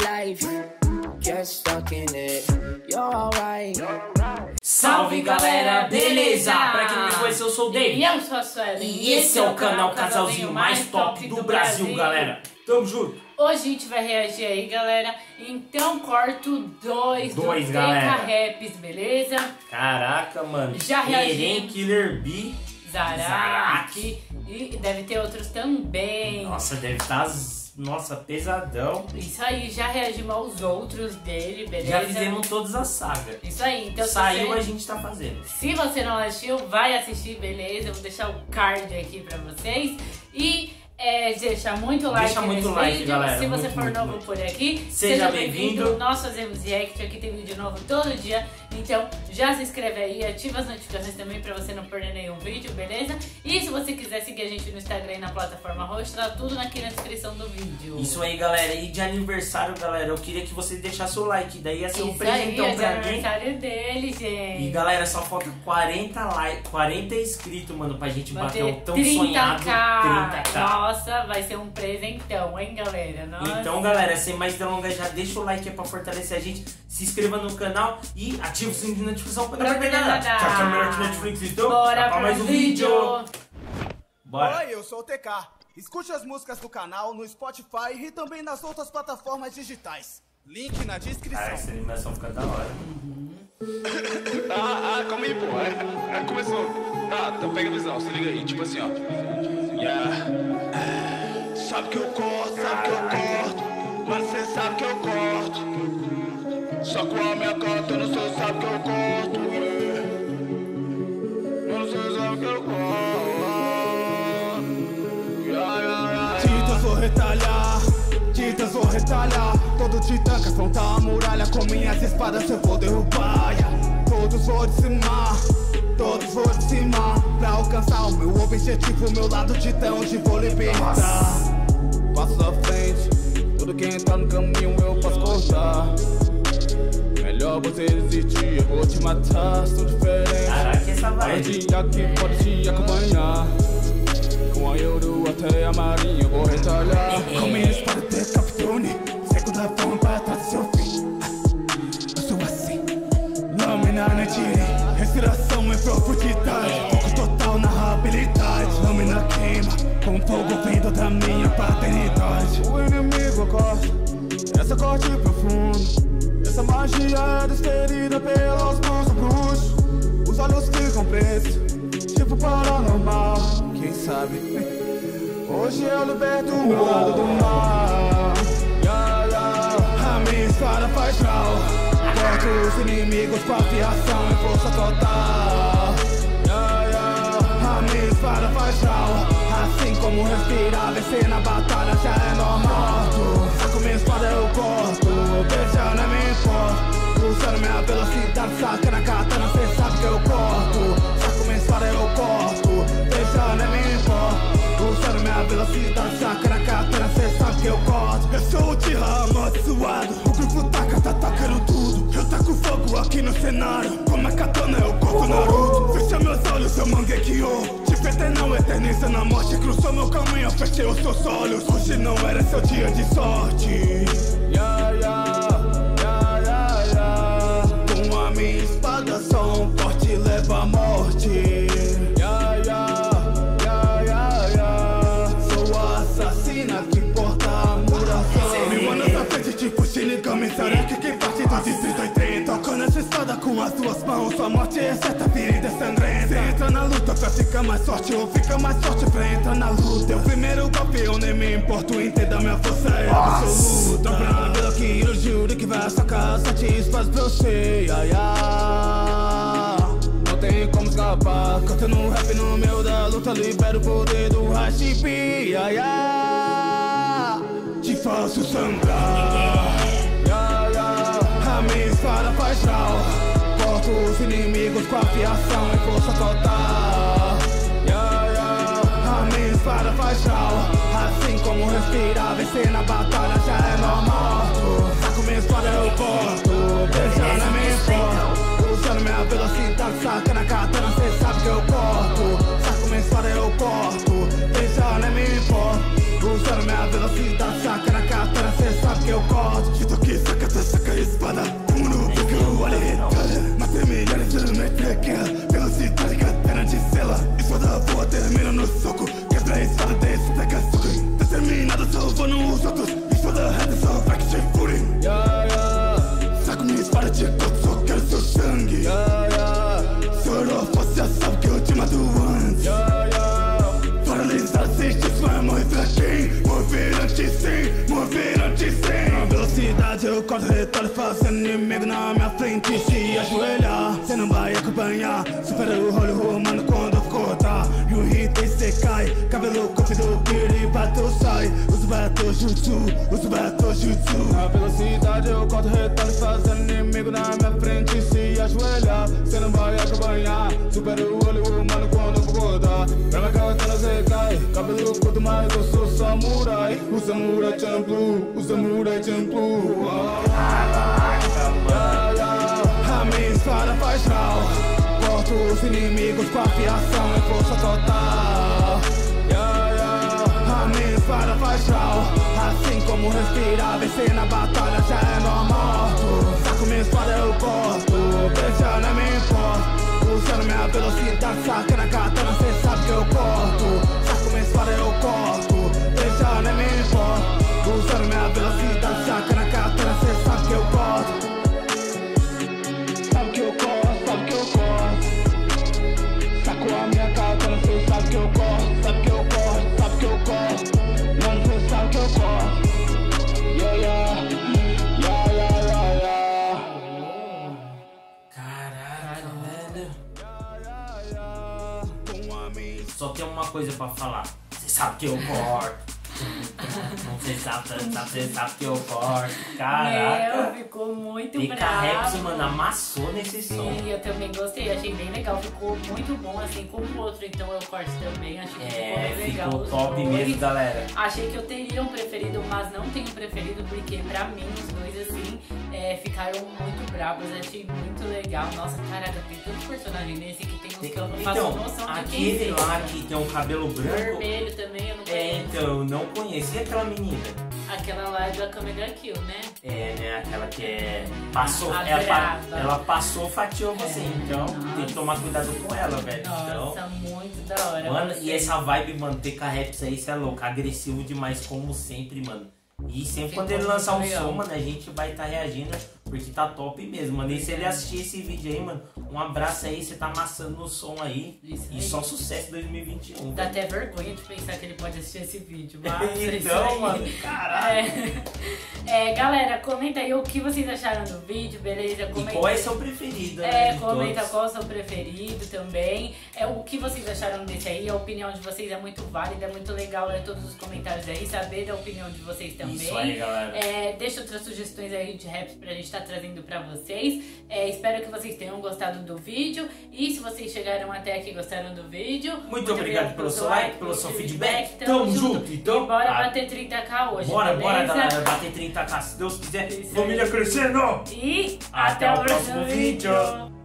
life. Get stuck in it. You're alright. Salve galera, beleza? Pra quem não me conhece, eu sou o David. E eu sou a Suelen. E esse é o canal Casalzinho mais top do Brasil, galera. Tamo junto. Hoje a gente vai reagir aí, galera. Então, corto 2 do Dois, galera. Raps, beleza? Caraca, mano. Já reagi. Eren Killer B. Zaraki. E deve ter outros também. Nossa, deve estar. Nossa, pesadão. Isso aí, já reagimos aos outros dele, beleza? Já fizemos todas as sagas. Isso aí, então Saiu, você- a gente tá fazendo. Se você não assistiu, vai assistir, beleza? Eu vou deixar o card aqui pra vocês. E é, deixa muito like Deixa muito nesse like, vídeo. galera. Se você Muito, for muito, novo muito. por aqui, Seja bem-vindo. Nós fazemos react, aqui tem vídeo novo todo dia. Então já se inscreve aí, ativa as notificações também pra você não perder nenhum vídeo, beleza? E se você quiser seguir a gente no Instagram e na plataforma roxa, tá tudo aqui na descrição do vídeo. Isso aí, galera. E de aniversário, galera, eu queria que você deixasse o like. Daí ia ser um Isso aí, presentão é de pra alguém. aniversário dele, gente. E galera, só falta 40 likes, 40 inscritos, mano, pra gente bater o tão 30K. sonhado 30k. Nossa, vai ser um presentão, hein, galera? Nossa. Então, galera, sem mais delongas, já deixa o like aí pra fortalecer a gente, se inscreva no canal e ativa o sininho de notificação pra não perder nada. nada. Tchau, tchau, melhor que Netflix, então. Bora pra pro mais um vídeo. vídeo. Bora. Oi, eu sou o TK. Escute as músicas do canal no Spotify e também nas outras plataformas digitais. Link na descrição. Cara, essa animação fica da hora. Ah, ah, calma aí, pô. É, é, começou. Tá, então pega a visão, se liga aí, tipo assim, ó. Yeah. Sabe que eu corto, sabe que eu corto. Mas cê sabe que eu corto. Só com a minha cota, eu não sou, sabe que eu corto. não sou, sabe que eu corto. Yeah, Titas vou retalhar, titas vou retalhar. Todo titã que afronta a muralha com minhas espadas eu vou derrubar. Todos vou dizimar, todos vou dizimar. Pra alcançar o meu objetivo, meu lado titã hoje vou libertar. Passo à frente, tudo que entrar no caminho eu posso cortar. Melhor você desistir, eu vou te matar, sou diferente. Caraca, essa vai. dia que pode te acompanhar Com a Euro até a Marinha corta Essa corte profundo essa magia é desferida pelas mãos do bruxo. Os olhos ficam pretos, tipo paranormal. Quem sabe? Hoje eu liberto o meu lado do mal. Yeah, yeah. A minha espada faz mal. Corto os inimigos com afiação e força total. A minha faz mal. Assim como respirar, vencer na batalha já é normal. Velocidade, saca na katana, cê sabe que eu corto. Saco minha eu corto, beijando não me importo. Usando minha velocidade, saca na katana, cê sabe que eu corto. Eu sou o Tira amaldiçoado, o grupo Taka tá atacando tudo. Eu taco fogo aqui no cenário, como a katana eu corto Naruto. Fecha meus olhos, eu manguequeou. Te eternão, eterniza na morte. Cruzou meu caminho, fechei os seus olhos. Hoje não era seu dia de sorte. Yeah, yeah, 80 Tocando essa espada com as duas mãos Sua morte é certa, ferida é sangrenta Cê entra na luta pra ficar mais forte Ou fica mais forte pra entrar na luta O primeiro golpe eu nem me importo Entenda minha força é absoluta Dobrando pelo que eu juro que vai sacar Sete espadas pra você. Não tem como escapar Cantando rap no meio da luta Libera o poder do Hashipi, yeah. Te faço sangrar yeah. A mal Corto os inimigos com afiação e força total yeah, yeah. A minha espada faz mal Assim como respirar, vencer na batalha já é normal Saco minha espada eu corto Beijando a minha importa Usando minha velocidade, saca na katana Cê sabe que eu corto Saco minha espada eu corto Beijando a minha importa Usando minha velocidade, saca na katana Cê sabe que eu corte. Chito aqui, saca, saca a espada. Olha retalha. Matei milhares de metros guerra. Velocidade, catena de sela. Espada voa, termina no soco. Quebra a espada, desce, pega soco. Determinado, salvando os outros. Espada reta, só vai que te fure. Yeah. Saco minha espada de corte, só quero seu sangue. Yeah, yeah. Senhor, você já sabe que eu te mato antes. Yeah, yeah. Paralisar, assiste, vai morrer fraquinho. Mover antes sim, mover antes sim. Na velocidade eu corto retalho, fazendo inimigo na minha cabelo comprido, piri, bato sai. Uso bato jutsu, uso bato jutsu. Na velocidade eu corto retalho, fazendo inimigo na minha frente. Se ajoelhar, cê não vai acompanhar. Supera o olho humano quando cortar. Pra minha katana cê cai, cabelo curto, mas eu sou samurai. O samurai champloo, o samurai champloo. Yeah, yeah. A minha espada faz mal. Corto os inimigos com afiação e força total. Yeah, yeah. A minha espada faz mal. Assim como respirar, vencer na batalha já é normal. Saco minha espada eu corto, beija não me importo. Usando minha velocidade, saca na katana, cê sabe que eu corto. Saco minha espada eu corto, beija não me coisa pra falar. Você sabe que eu corto. Não você sabe, você sabe, sabe que eu corto. Meu, Caraca. ficou muito Pica bravo. Rex, mano, amassou nesse som. Sim, eu também gostei, achei bem legal, ficou muito bom, assim como o outro, então eu corto também, achei que ficou É, bem legal. ficou top dois. mesmo, galera. Achei que eu teria um preferido, mas não tenho preferido, porque pra mim os dois, é, ficaram muito bravos, achei muito legal. Nossa, caraca, tem tanto personagem nesse que tem uns que eu não faço Então, noção de quem aquele lá que tem um cabelo branco. Vermelho também, eu não É, conheço. então, eu não conhecia aquela menina. Aquela lá é da Kamega Kill, né? É, né? Aquela que é. Passou. Ela, ela passou, fatiou você. É, então, tem que nossa. tomar cuidado com ela, velho. Nossa, Então. muito da hora. Mano, gostei. e essa vibe, mano, TK Raps aí, cê é louco. Agressivo demais, como sempre, mano. E sempre quando ele lançar um som, mano, a gente vai estar reagindo, porque tá top mesmo, mano. E se ele assistir esse vídeo aí, mano, um abraço aí, você tá amassando o som aí. Isso e aí. só sucesso 2021. Dá até vergonha de pensar que ele pode assistir esse vídeo. Mas é então, mano, caralho. É, é, galera, comenta aí o que vocês acharam do vídeo, beleza? E Comenta qual é seu preferido, É, né? de comenta todos? qual é o seu preferido também. É, o que vocês acharam desse aí, a opinião de vocês é muito válida, é muito legal ler todos os comentários aí, saber da opinião de vocês também. Isso aí, galera. É, deixa outras sugestões aí de raps pra gente estar trazendo pra vocês. É, espero que vocês tenham gostado do vídeo. E se vocês chegaram até aqui e gostaram do vídeo, Muito obrigado pelo seu like, pelo seu feedback. Tamo junto, então. E bora Ah, bater 30k hoje, Bora, beleza? bora, galera. Bater 30k, se Deus quiser. Isso Família aí. crescendo! E Até até, o o próximo próximo vídeo. vídeo.